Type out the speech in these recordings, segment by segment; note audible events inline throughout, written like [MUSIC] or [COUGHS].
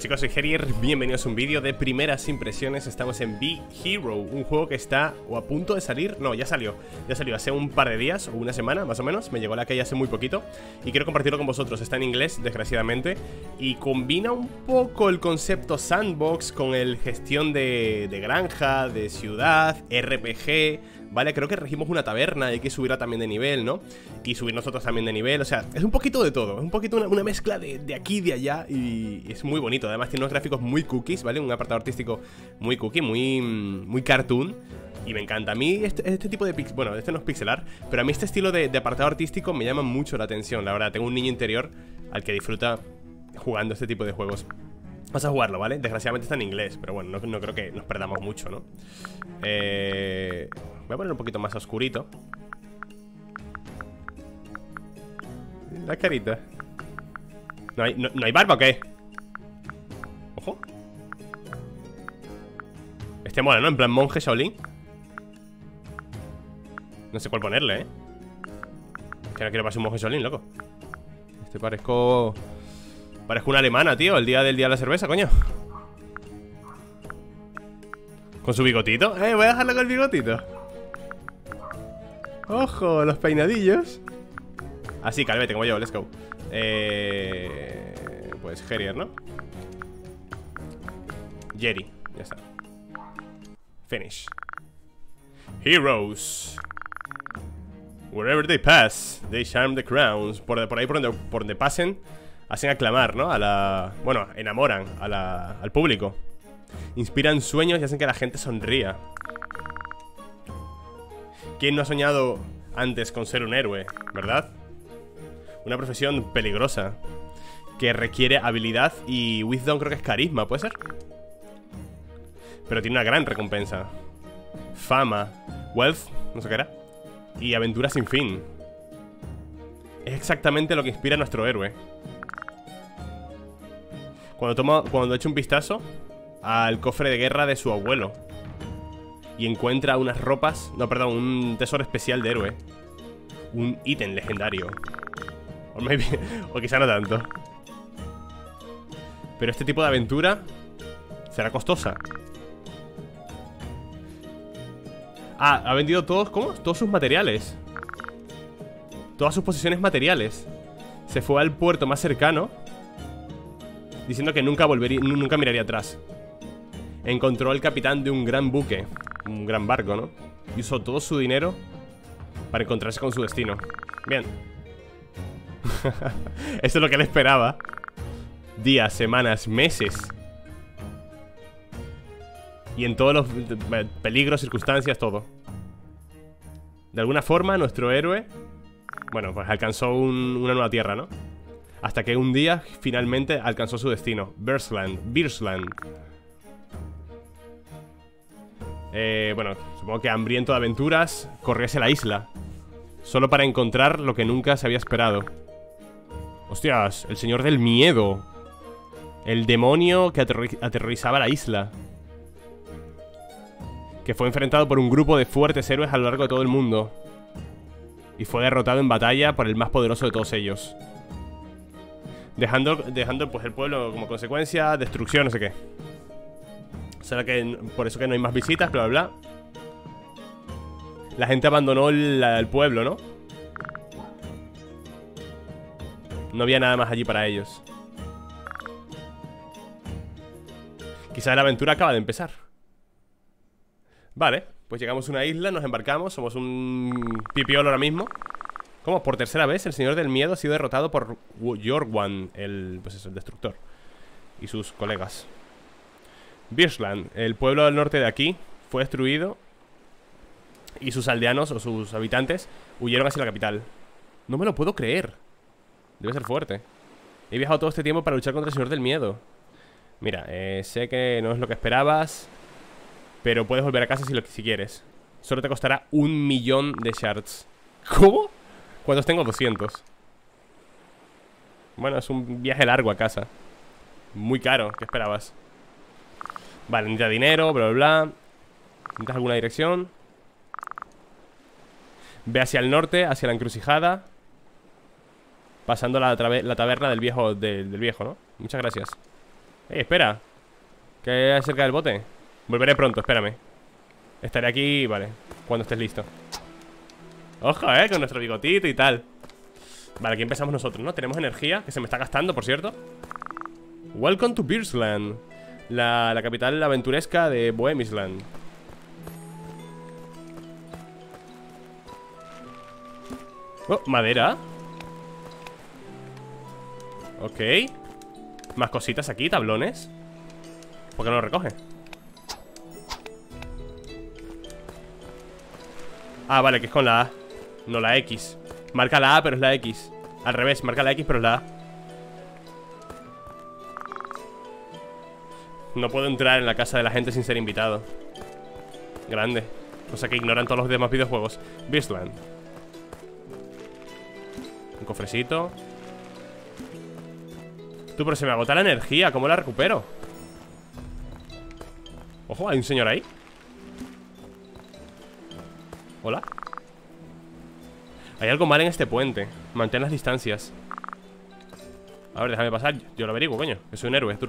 chicos, soy Herier, bienvenidos a un vídeo de primeras impresiones. Estamos en Big Hero, un juego que está o a punto de salir No, ya salió, ya salió hace un par de días o una semana más o menos Me llegó la calle hace muy poquito y quiero compartirlo con vosotros Está en inglés, desgraciadamente Y combina un poco el concepto sandbox con el gestión de granja, de ciudad, RPG ¿vale? Creo que regimos una taberna, hay que subirla también de nivel, ¿no? Y subir nosotros también de nivel, o sea, es un poquito de todo, es un poquito una, mezcla de, de, aquí y de allá y es muy bonito. Además tiene unos gráficos muy cookies, ¿vale? Un apartado artístico muy cookie, muy, muy cartoon. Y me encanta. A mí este, este tipo de... Bueno, este no es pixelar, pero a mí este estilo de, de apartado artístico me llama mucho la atención, la verdad. Tengo un niño interior al que disfruta jugando este tipo de juegos. Vamos a jugarlo, ¿vale? Desgraciadamente está en inglés, pero bueno, no, no creo que nos perdamos mucho, ¿no? Eh, voy a poner un poquito más oscurito. La carita. ¿No hay, no, hay barba o qué? Ojo. Este mola, ¿no? En plan monje Shaolin. No sé cuál ponerle, ¿eh? Que no quiero pasar un monje Shaolin, loco. Este parezco... Parezco una alemana, tío El día del día de la cerveza, coño Con su bigotito Eh, voy a dejarlo con el bigotito Ojo, los peinadillos Así, ah, calvete, como yo, let's go Eh... Pues Harrier, ¿no? Jerry, ya está Finish Heroes Wherever they pass, they charm the crowns Por, por ahí por donde, por donde pasen hacen aclamar, ¿no? A la... Bueno, enamoran a la... al público. Inspiran sueños y hacen que la gente sonría. ¿Quién no ha soñado antes con ser un héroe, verdad? Una profesión peligrosa que requiere habilidad y wisdom creo que es carisma, ¿puede ser? Pero tiene una gran recompensa. Fama, wealth, no sé qué era, y aventura sin fin. Es exactamente lo que inspira a nuestro héroe. Cuando, toma, cuando echa un vistazo al cofre de guerra de su abuelo y encuentra unas ropas, no, perdón, un tesoro especial de héroe. Un ítem legendario. [LAUGHS] O, quizá no tanto. Pero este tipo de aventura será costosa. Ah, ha vendido todos, ¿cómo? Todos sus materiales. Todas sus posesiones materiales. Se fue al puerto más cercano diciendo que nunca volvería, nunca miraría atrás. Encontró al capitán de un gran buque, un gran barco, ¿no? Y usó todo su dinero para encontrarse con su destino. Bien. [LAUGHS] Eso es lo que él esperaba. Días, semanas, meses. Y en todos los peligros, circunstancias, todo. De alguna forma, nuestro héroe... Bueno, pues alcanzó una nueva tierra, ¿no? hasta que un día finalmente alcanzó su destino, Bersland, Beersland. Eh, bueno, supongo que hambriento de aventuras, corriese la isla, solo para encontrar lo que nunca se había esperado. Hostias, el señor del miedo. El demonio que aterrorizaba la isla. Que fue enfrentado por un grupo de fuertes héroes a lo largo de todo el mundo. Y fue derrotado en batalla por el más poderoso de todos ellos. Dejando, dejando pues el pueblo como consecuencia, destrucción, no sé qué. Será que por eso que no hay más visitas, bla, bla, bla. La gente abandonó el, pueblo, ¿no? No había nada más allí para ellos. Quizás la aventura acaba de empezar. Vale, pues llegamos a una isla, nos embarcamos, somos un pipiolo ahora mismo. ¿Cómo? Por tercera vez, el Señor del Miedo ha sido derrotado por Yorwan, el, pues el destructor, y sus colegas. Birsland, el pueblo del norte de aquí, fue destruido y sus aldeanos o sus habitantes huyeron hacia la capital. No me lo puedo creer. Debe ser fuerte. He viajado todo este tiempo para luchar contra el Señor del Miedo. Mira, eh, sé que no es lo que esperabas, pero puedes volver a casa si, lo, si quieres. Solo te costará un millón de shards. ¿Cómo? ¿Cuántos tengo? 200 Bueno, es un viaje largo a casa Muy caro, ¿qué esperabas? Vale, necesita dinero, bla, bla, bla. ¿Necesitas alguna dirección? Ve hacia el norte, hacia la encrucijada. Pasando la, taberna del viejo, del, viejo, ¿no? Muchas gracias. Eh, espera. Que hay cerca del bote. Volveré pronto, espérame. Estaré aquí, vale Cuando estés listo. Ojo, eh, con nuestro bigotito y tal. Vale, aquí empezamos nosotros, ¿no? Tenemos energía, que se me está gastando, por cierto. Welcome to Beersland la, capital aventuresca de Bohemisland Oh, madera. Ok. Más cositas aquí, tablones. ¿Por qué no lo recoge? Ah, vale, que es con la A No la X. Marca la A, pero es la X. Al revés, marca la X, pero es la A No puedo entrar en la casa de la gente sin ser invitado. Grande. Cosa que ignoran todos los demás videojuegos. Beastland Un cofrecito. Tú, pero se me agota la energía. ¿Cómo la recupero? Ojo, hay un señor ahí. Hola. Hay algo mal en este puente. Mantén las distancias. A ver, déjame pasar. Yo lo averiguo, coño. Que soy un héroe, tú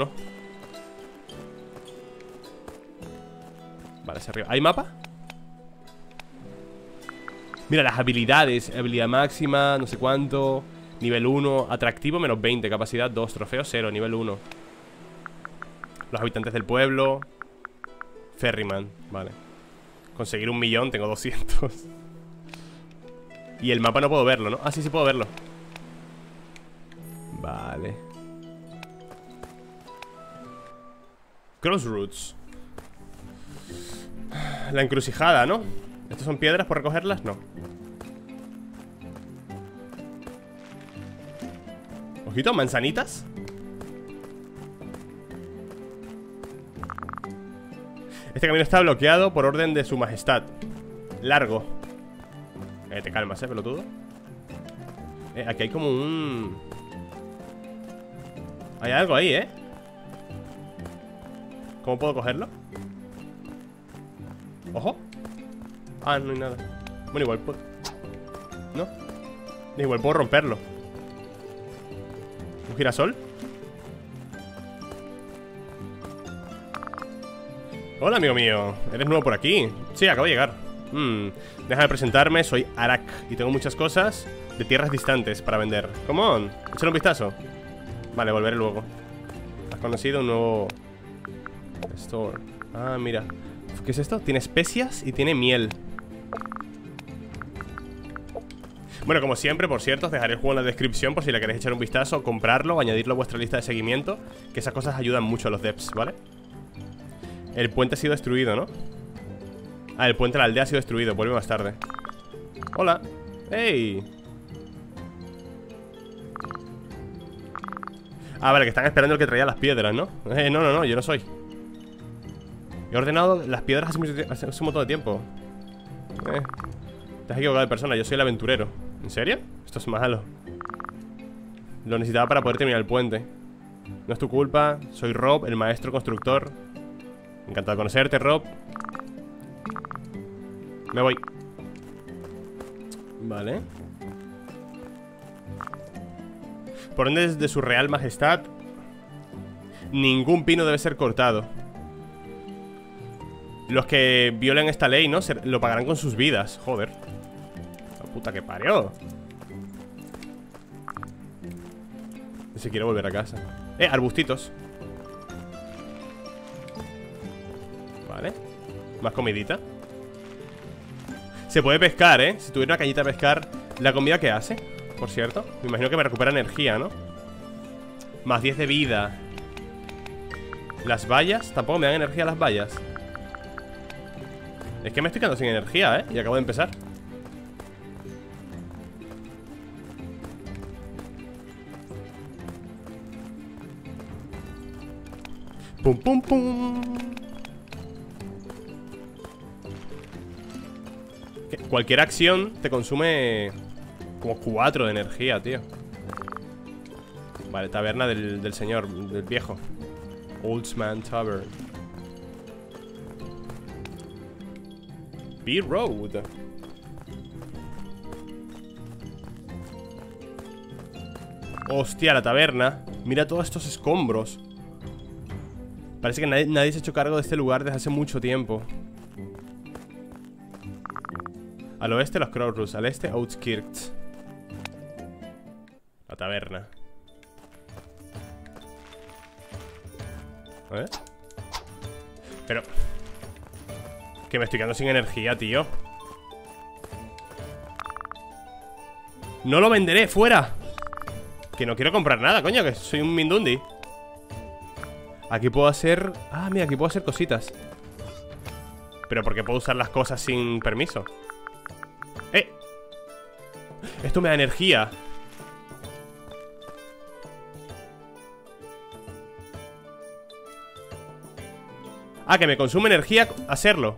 Vale, hacia arriba. ¿Hay mapa? Mira, las habilidades. Habilidad máxima, no sé cuánto. Nivel 1, atractivo menos 20 Capacidad 2, trofeo 0, nivel 1 Los habitantes del pueblo. Ferryman, vale. Conseguir un millón, tengo 200 Y el mapa no puedo verlo, ¿no? Ah, sí, sí puedo verlo. Vale. Crossroads la encrucijada, ¿no? ¿Estas son piedras por recogerlas? No Ojito, manzanitas Este camino está bloqueado por orden de su majestad Largo eh, te calmas, eh, pelotudo Eh, aquí hay como un... Hay algo ahí, eh ¿Cómo puedo cogerlo? Ojo. Ah, no hay nada. Bueno, igual puedo. ¿No? Igual puedo romperlo. ¿Un girasol? Hola, amigo mío. ¿Eres nuevo por aquí? Sí, acabo de llegar. Hmm. Déjame presentarme, soy Arak Y tengo muchas cosas de tierras distantes para vender. Come on, échale un vistazo. Vale, volveré luego. Has conocido un nuevo Store Ah, mira ¿Qué es esto? Tiene especias y tiene miel Bueno, como siempre, por cierto, os dejaré el juego en la descripción por si le queréis echar un vistazo, comprarlo añadirlo a vuestra lista de seguimiento Que esas cosas ayudan mucho a los devs, ¿vale? El puente ha sido destruido, ¿no? Ah, el puente de la aldea ha sido destruido, vuelve más tarde Hola ¡Ey! Ah, vale, que están esperando el que traía las piedras, ¿no? Eh, no, no, no, yo no soy He ordenado las piedras hace, un montón de tiempo. Eh, Te has equivocado de persona, yo soy el aventurero. ¿En serio? Esto es malo. Lo necesitaba para poder terminar el puente. No es tu culpa, soy Rob, el maestro constructor. Encantado de conocerte, Rob. Me voy. Vale. Por ende de su real majestad Ningún pino debe ser cortado los que violen esta ley, ¿no? Se lo pagarán con sus vidas Joder. La puta que parió. Si quiero volver a casa. Eh, arbustitos. Vale. Más comidita. Se puede pescar, ¿eh? Si tuviera una cañita de pescar. ¿La comida qué hace? Por cierto. Me imagino que me recupera energía, ¿no? Más 10 de vida. Las vallas Tampoco me dan energía las vallas es que me estoy quedando sin energía, ¿eh? Y acabo de empezar. Pum, pum, pum. Cualquier acción te consume Como 4 de energía, tío. Vale, taberna del, del señor, del viejo. Oldsman Tavern B-Road. Hostia, la taberna. Mira todos estos escombros. Parece que nadie, nadie se ha hecho cargo de este lugar desde hace mucho tiempo Al oeste los Crowroots, al este Outskirts La taberna ver Pero Que me estoy quedando sin energía, tío. No lo venderé, fuera. Que no quiero comprar nada, coño Que soy un Mindundi. Aquí puedo hacer... Ah, mira, aquí puedo hacer cositas. Pero ¿por qué puedo usar las cosas sin permiso? ¡Eh! Esto me da energía. Ah, que me consume energía hacerlo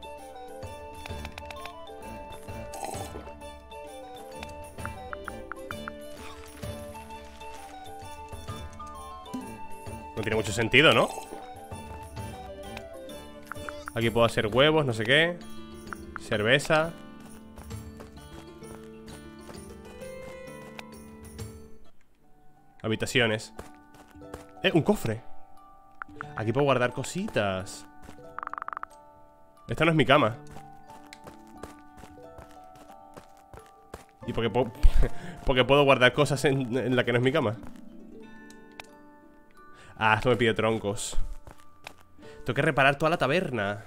sentido, ¿no? Aquí puedo hacer huevos, no sé qué. Cerveza. Habitaciones. Eh, un cofre Aquí puedo guardar cositas. Esta no es mi cama. ¿Y por qué puedo, [LAUGHS] porque puedo guardar cosas en, en la que no es mi cama? Ah, esto me pide troncos. Tengo que reparar toda la taberna.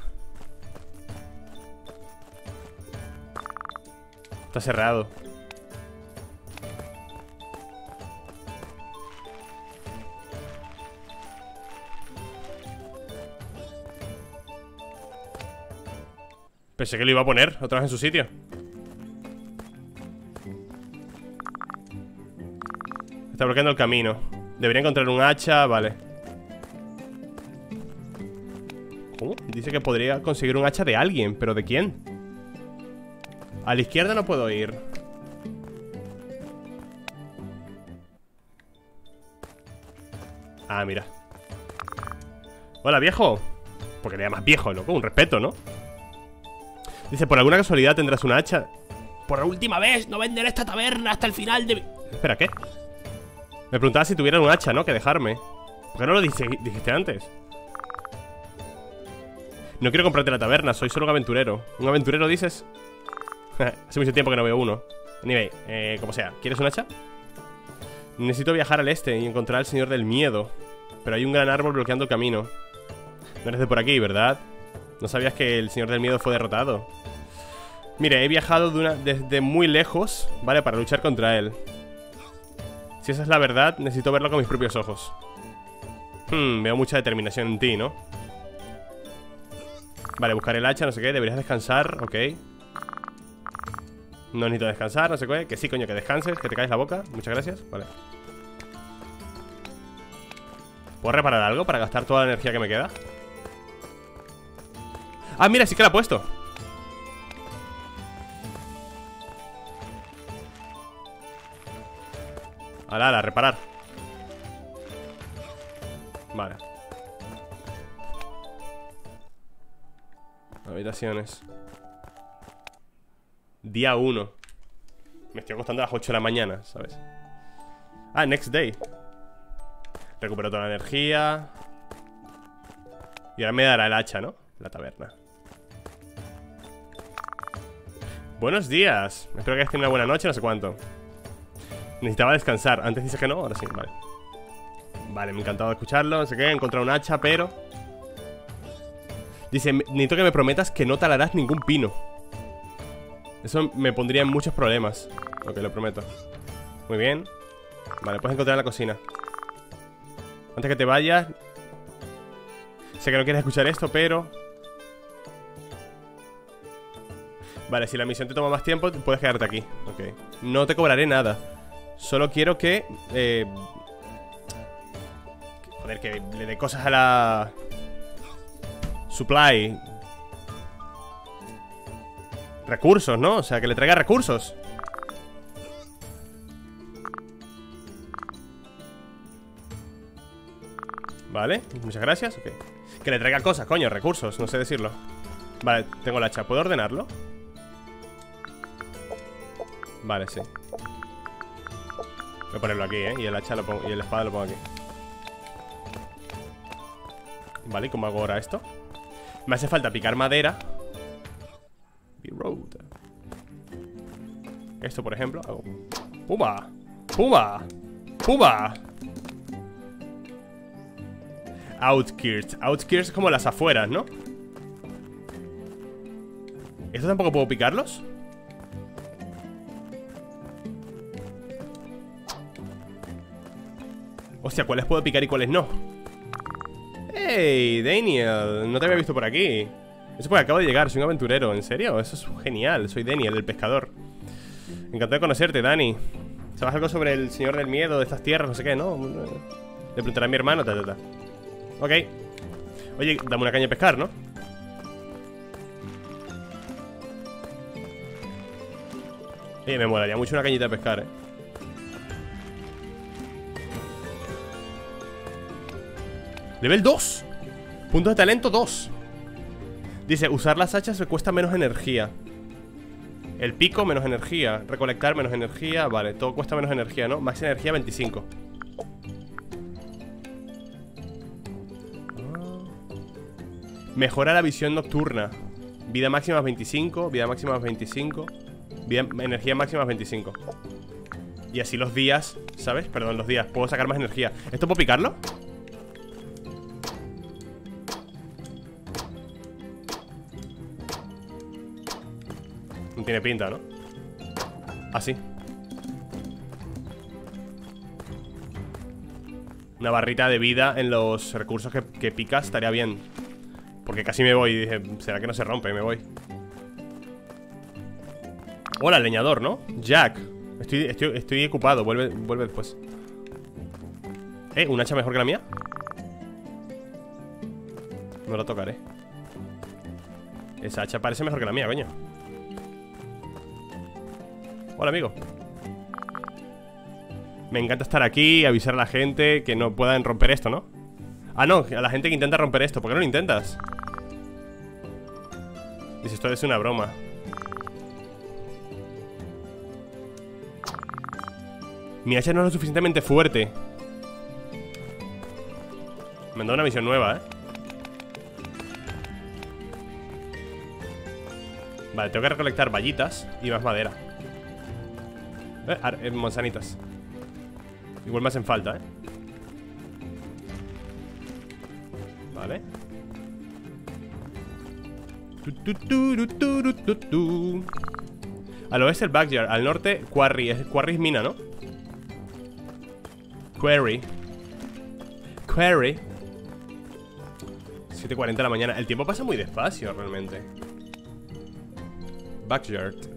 Está cerrado. Pensé que lo iba a poner otra vez en su sitio. Está bloqueando el camino Debería encontrar un hacha, vale ¿Cómo? Dice que podría conseguir un hacha de alguien ¿Pero de quién? A la izquierda no puedo ir Ah, mira Hola, viejo Porque le llamas viejo, loco, un respeto, ¿no? Dice, por alguna casualidad tendrás un hacha Por última vez, no venderé esta taberna hasta el final de... Espera, ¿qué? Me preguntaba si tuviera un hacha, ¿no? Que dejarme ¿Por qué no lo dijiste antes? No quiero comprarte la taberna, soy solo un aventurero ¿Un aventurero dices? [LAUGHS] Hace mucho tiempo que no veo uno Anyway, eh, como sea ¿Quieres un hacha? Necesito viajar al este y encontrar al señor del miedo Pero hay un gran árbol bloqueando el camino No eres de por aquí, ¿verdad? ¿No sabías que el señor del miedo fue derrotado? Mire, he viajado desde muy lejos Vale, para luchar contra él si esa es la verdad, necesito verlo con mis propios ojos Hmm, veo mucha determinación en ti, ¿no? Vale, buscar el hacha, no sé qué Deberías descansar, ok No necesito descansar, no sé qué Que sí, coño, que descanses, que te caes la boca Muchas gracias, vale ¿Puedo reparar algo para gastar toda la energía que me queda? Ah, mira, sí que la he puesto Ala, reparar. Vale. Habitaciones. Día 1 Me estoy acostando a las 8 de la mañana, ¿sabes? Ah, next day. Recupero toda la energía. Y ahora me dará el hacha, ¿no? La taberna. Buenos días. Espero que hayas tenido una buena noche, no sé cuánto Necesitaba descansar. Antes dice que no, ahora sí, vale. Vale, me ha encantado escucharlo, no sé qué, he encontrado un hacha, pero... Dice, necesito que me prometas que no talarás ningún pino. Eso me pondría en muchos problemas. Ok, lo prometo. Muy bien. Vale, puedes encontrar en la cocina. Antes que te vayas... Sé que no quieres escuchar esto, pero... Vale, si la misión te toma más tiempo, puedes quedarte aquí. Ok. No te cobraré nada. Solo quiero que... Eh, joder, que le dé cosas a la... Supply. Recursos, ¿no? O sea, que le traiga recursos. Vale, muchas gracias. Que le traiga cosas, coño, recursos, no sé decirlo. Vale, tengo la hacha. ¿Puedo ordenarlo? Vale, sí. Voy a ponerlo aquí, ¿eh? Y el hacha lo pongo, y el espada lo pongo aquí Vale, ¿cómo hago ahora esto? Me hace falta picar madera Road Esto, por ejemplo hago ¡Puma! ¡Puma! ¡Puma! Outskirts Outskirts como las afueras, ¿no? ¿Esto tampoco puedo picarlos? ¿Cuáles puedo picar y cuáles no? ¡Hey, Daniel! No te había visto por aquí Eso es porque acabo de llegar, soy un aventurero ¿En serio? Eso es genial, soy Daniel, el pescador Encantado de conocerte, Dani ¿Sabes algo sobre el señor del miedo de estas tierras? No sé qué, ¿no? Le preguntaré a mi hermano, ta, ta, ta. Ok Oye, dame una caña de pescar, ¿no? Oye, me molaría mucho una cañita de pescar, ¿eh? Level 2 Punto de talento 2 Dice, usar las hachas cuesta menos energía. El pico menos energía. Recolectar menos energía. Vale, todo cuesta menos energía, ¿no? Max energía 25 Mejora la visión nocturna. Vida máxima 25 Vida máxima 25 vida, Energía máxima 25 Y así los días, ¿sabes? Perdón, los días. Puedo sacar más energía. ¿Esto puedo picarlo? Tiene pinta, ¿no? Así Una barrita de vida en los recursos que, que picas estaría bien Porque casi me voy dije, ¿será que no se rompe? Me voy Hola, leñador, ¿no? Jack Estoy, estoy, estoy ocupado, vuelve, vuelve después ¿Eh? ¿Un hacha mejor que la mía? No la tocaré Esa hacha parece mejor que la mía, coño Hola, amigo Me encanta estar aquí Avisar a la gente que no puedan romper esto, ¿no? Ah, no, a la gente que intenta romper esto ¿Por qué no lo intentas? Dice, esto es una broma Mi hacha no es lo suficientemente fuerte Me han dado una misión nueva, ¿eh? Vale, tengo que recolectar vallitas y más madera eh, eh, manzanitas. Igual me hacen falta, ¿eh? Vale. Al oeste el backyard Al norte quarry. Quarry es mina, ¿no? Quarry. Quarry. 7.40 de la mañana. El tiempo pasa muy despacio realmente. Backyard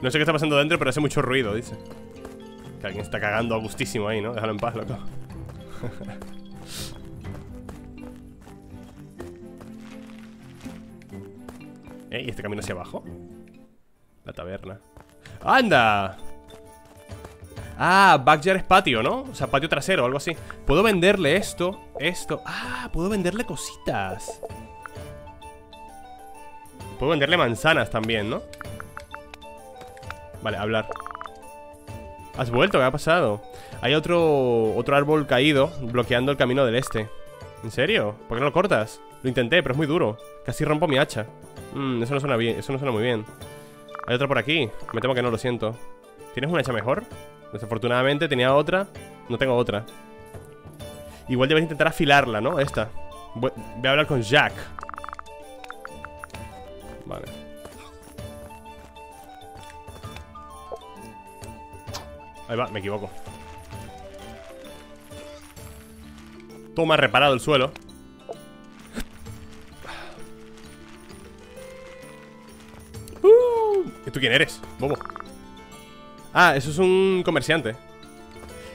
No sé qué está pasando dentro, pero hace mucho ruido, dice Que alguien está cagando a gustísimo ahí, ¿no? Déjalo en paz, loco [LAUGHS] ¿Eh? ¿Y este camino hacia abajo? La taberna ¡Anda! Ah, backyard es patio, ¿no? O sea, patio trasero, algo así Puedo venderle esto, esto Ah, puedo venderle cositas Puedo venderle manzanas también, ¿no? Vale, hablar ¿Has vuelto? ¿Qué ha pasado? Hay otro, otro árbol caído Bloqueando el camino del este ¿En serio? ¿Por qué no lo cortas? Lo intenté, pero es muy duro Casi rompo mi hacha mm, Eso no suena bien, eso no suena muy bien Hay otro por aquí Me temo que no, lo siento ¿Tienes una hacha mejor? Desafortunadamente tenía otra No tengo otra Igual debes intentar afilarla, ¿no? Esta Voy a hablar con Jack Vale Ahí va, me equivoco. Toma reparado el suelo. Uh, ¿Y tú quién eres? Bobo Ah, eso es un comerciante.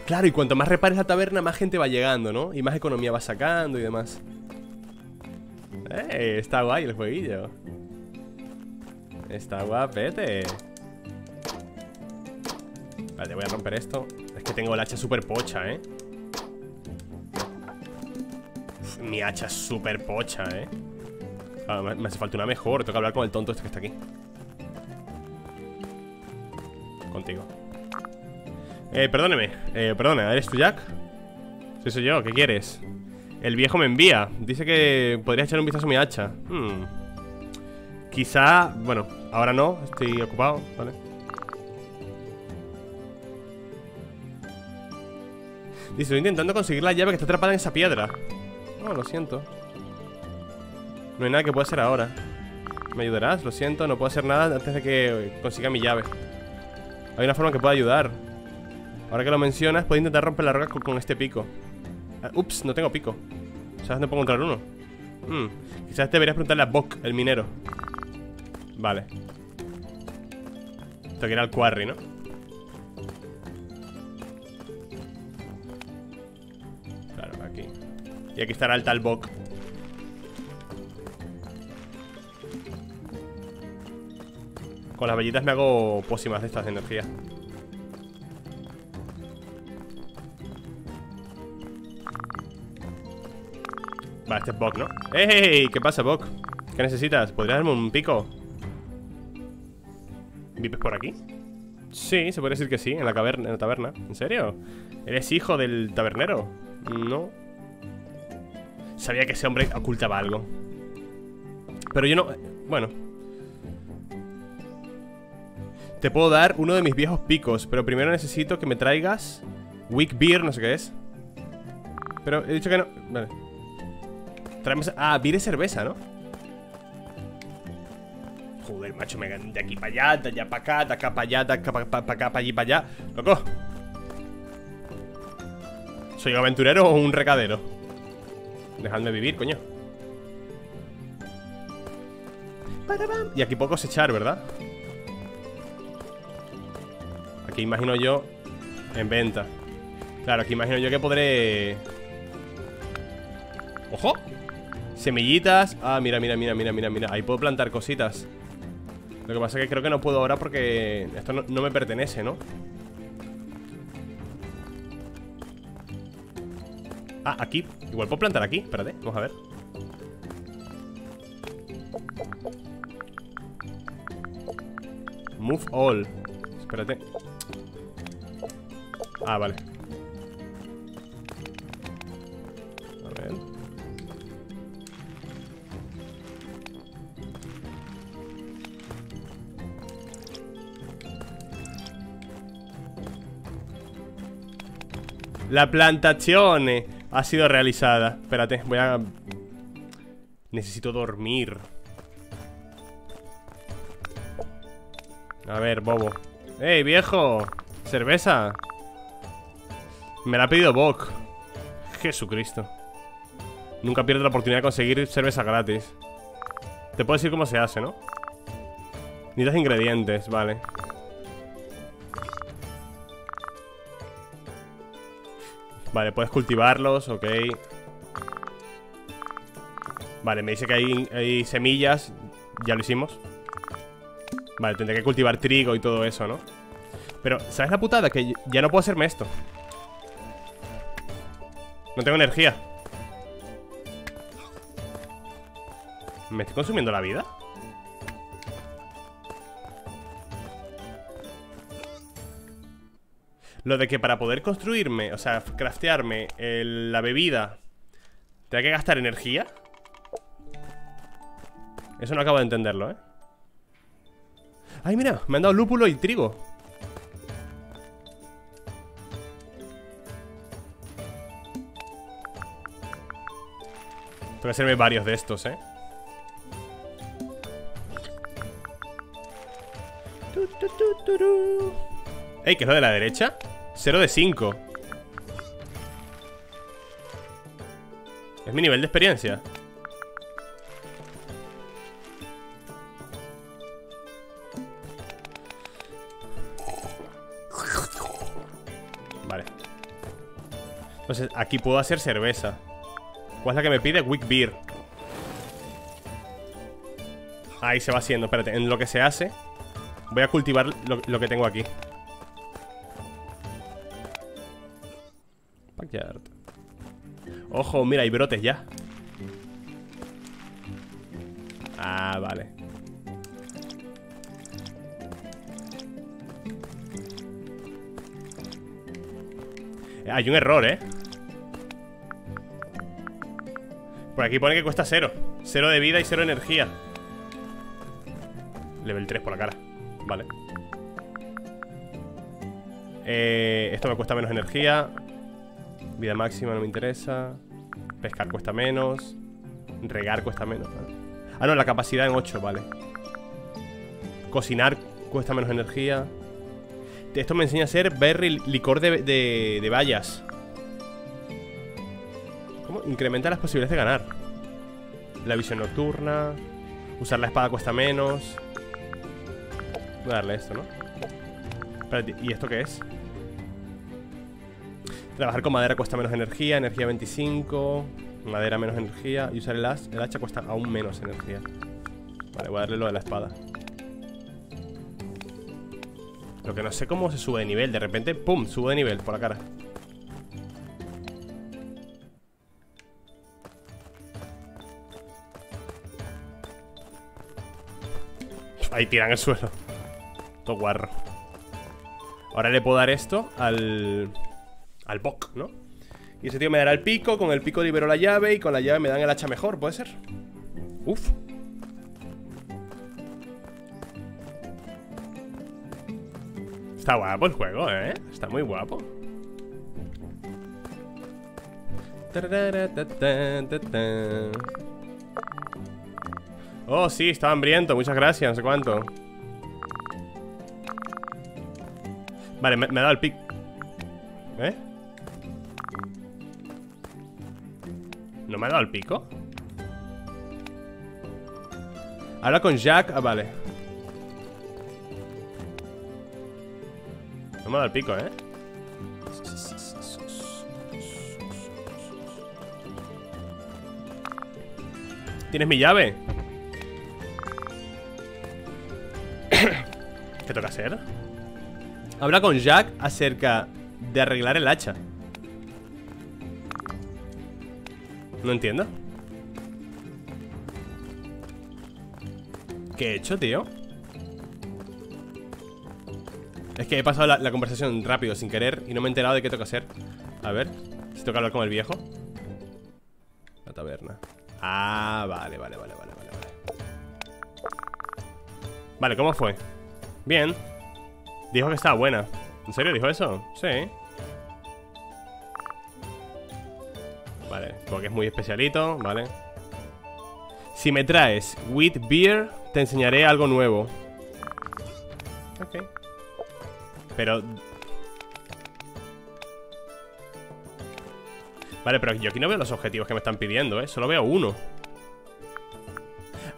Claro, y cuanto más repares la taberna Más gente va llegando, ¿no? Y más economía va sacando y demás. Eh, está guay el jueguillo. Está guapete Vale, voy a romper esto Es que tengo el hacha super pocha, ¿eh? mi hacha es super pocha, ¿eh? Ah, me, hace falta una mejor Tengo que hablar con el tonto este que está aquí Contigo Eh, perdóneme. Eh, perdona, ¿eres tú Jack? Sí, soy yo. ¿Qué quieres? El viejo me envía. Dice que podría echar un vistazo a mi hacha. Hmm. Quizá... Bueno, ahora no. Estoy ocupado, ¿vale? Dice, estoy intentando conseguir la llave que está atrapada en esa piedra. Oh, lo siento. No hay nada que pueda hacer ahora. ¿Me ayudarás? Lo siento, no puedo hacer nada antes de que consiga mi llave. Hay una forma que pueda ayudar. Ahora que lo mencionas, puedo intentar romper la roca con, este pico. Ah, ups, no tengo pico. ¿Sabes dónde puedo encontrar uno? Hmm, quizás deberías preguntarle a Bok, el minero. Vale. Esto que ir al quarry, ¿no? Y aquí estará el tal Bok. Con las bellitas me hago pócimas de estas de energía. Vale, este es Bok, ¿no? ¡Ey! ¿Qué pasa, Bok? ¿Qué necesitas? ¿Podrías darme un pico? ¿Vives por aquí? Sí, se puede decir que sí, en la, caverna, en la taberna ¿En serio? ¿Eres hijo del tabernero? No Sabía que ese hombre ocultaba algo Pero yo no... Bueno Te puedo dar uno de mis viejos picos Pero primero necesito que me traigas Weak Beer, no sé qué es Pero he dicho que no... Vale Traemos... Ah, beer es cerveza, ¿no? Joder, macho, me de aquí para allá, de allá para acá, de acá para allá, de acá para acá, para allí para allá. ¡Loco! ¿Soy un aventurero o un recadero? Dejadme vivir, coño. Y aquí puedo cosechar, ¿verdad? Aquí imagino yo En venta Claro, aquí imagino yo que podré ¡Ojo! Semillitas Ah, mira, mira, mira, mira, mira, mira Ahí puedo plantar cositas Lo que pasa es que creo que no puedo ahora porque Esto no, me pertenece, ¿no? Ah, aquí. Igual puedo plantar aquí. Espérate, vamos a ver. Move all. Espérate. Ah, vale. La plantación ha sido realizada. Espérate, voy a... Necesito dormir. A ver, bobo. ¡Ey, viejo! ¿Cerveza? Me la ha pedido Bok. Jesucristo. Nunca pierdo la oportunidad de conseguir cerveza gratis. Te puedo decir cómo se hace, ¿no? Necesitas ingredientes, vale. Vale, puedes cultivarlos, ok Vale, me dice que hay, semillas Ya lo hicimos Vale, tendré que cultivar trigo y todo eso, ¿no? Pero, ¿sabes la putada? Que ya no puedo hacerme esto No tengo energía ¿Me estoy consumiendo la vida? Lo de que para poder construirme, o sea, craftearme la bebida Tenga que gastar energía Eso no acabo de entenderlo, ¿eh? ¡Ay, mira! Me han dado lúpulo y trigo Tengo que hacerme varios de estos, ¿eh? Ey, ¿qué es lo de la derecha? 0 de 5 Es mi nivel de experiencia. Vale. Entonces aquí puedo hacer cerveza. ¿Cuál es la que me pide? Wick Beer. Ahí se va haciendo, espérate En lo que se hace Voy a cultivar lo que tengo aquí Ojo, mira, hay brotes ya. Ah, vale. Hay un error, ¿eh? Por aquí pone que cuesta cero. Cero de vida y cero de energía. Level 3 por la cara. Vale. Eh, Esto me cuesta menos energía Vida máxima no me interesa Pescar cuesta menos Regar cuesta menos Ah, no, la capacidad en 8, vale Cocinar cuesta menos energía Esto me enseña a hacer berry licor de, de, de bayas ¿Cómo? Incrementa las posibilidades de ganar La visión nocturna Usar la espada cuesta menos Voy a darle esto, ¿no? Espérate, ¿y esto qué es? Trabajar con madera cuesta menos energía Energía 25 Madera menos energía Y usar el, el hacha cuesta aún menos energía. Vale, voy a darle lo de la espada. Lo que no sé cómo se sube de nivel De repente, ¡pum! Sube de nivel por la cara. Ahí tiran el suelo. Todo guarro. Ahora le puedo dar esto al... Al Bok, ¿no? Y ese tío me dará el pico Con el pico libero la llave Y con la llave me dan el hacha mejor, ¿puede ser? Uf Está guapo el juego, ¿eh? Está muy guapo Oh, sí, estaba hambriento, muchas gracias, no sé cuánto Vale, me, me ha dado el pic ¿Eh? ¿No me ha dado el pico? Habla con Jack, ah, vale No me ha dado el pico, ¿eh? ¿Tienes mi llave? [COUGHS] ¿Qué toca hacer? Habla con Jack acerca de arreglar el hacha No entiendo. ¿Qué he hecho, tío? Es que he pasado la, conversación rápido, sin querer Y no me he enterado de qué toca hacer. A ver, si toca hablar con el viejo. La taberna. Ah, vale, vale, vale, vale, vale. Vale, ¿cómo fue? Bien. Dijo que estaba buena. ¿En serio dijo eso? Sí Porque es muy especialito, vale Si me traes Wheat Beer Te enseñaré algo nuevo. Ok. Pero... Vale, pero yo aquí no veo los objetivos que me están pidiendo, ¿eh? Solo veo uno.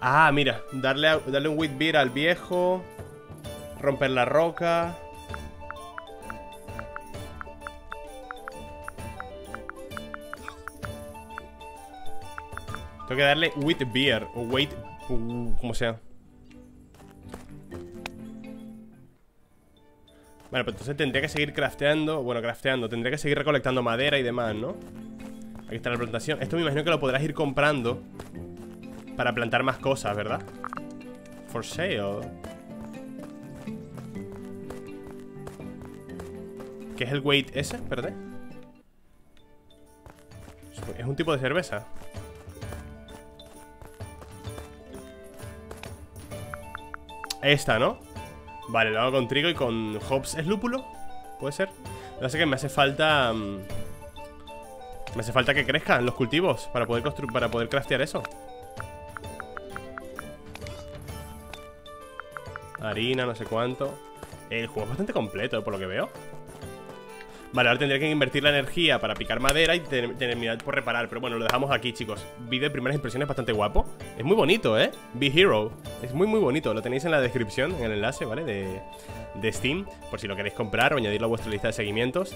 Ah, mira Darle, a, darle un Wheat Beer al viejo Romper la roca Tengo que darle with beer O wait, como sea Vale, pues entonces tendría que seguir crafteando Bueno, crafteando, tendría que seguir recolectando madera y demás, ¿no? Aquí está la plantación Esto me imagino que lo podrás ir comprando Para plantar más cosas, ¿verdad? For sale ¿Qué es el weight ese? Espérate Es un tipo de cerveza Esta, ¿no? Vale, lo hago con trigo y con hops. ¿Es lúpulo? ¿Puede ser? No sé que me hace falta... Um, me hace falta que crezcan los cultivos Para poder construir, para poder craftear eso Harina, no sé cuánto El juego es bastante completo, por lo que veo Vale, ahora tendría que invertir la energía para picar madera y terminar por reparar Pero bueno, lo dejamos aquí, chicos. Vídeo de primeras impresiones bastante guapo. Es muy bonito, ¿eh? Be Hero. Es muy, muy bonito. Lo tenéis en la descripción, en el enlace, ¿vale? De, de Steam Por si lo queréis comprar o añadirlo a vuestra lista de seguimientos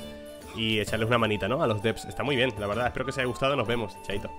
Y echarles una manita, ¿no? A los devs. Está muy bien, la verdad. Espero que os haya gustado. Nos vemos. Chaito